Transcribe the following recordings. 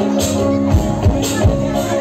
みんなでやる!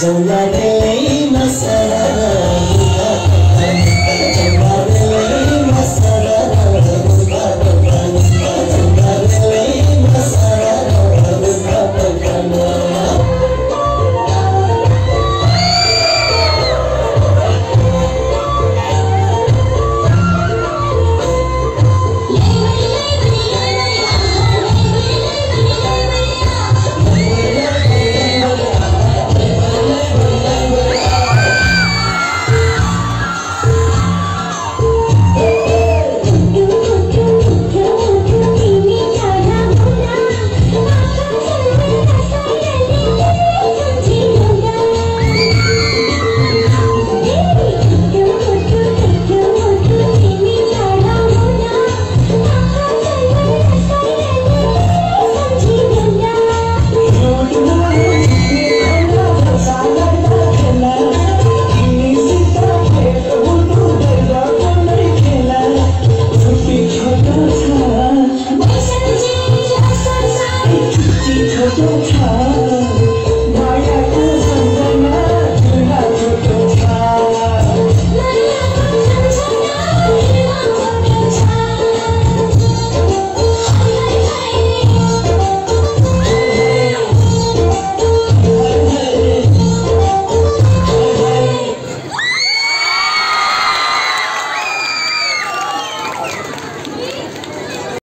जौला बेलैमा सरा 你丑就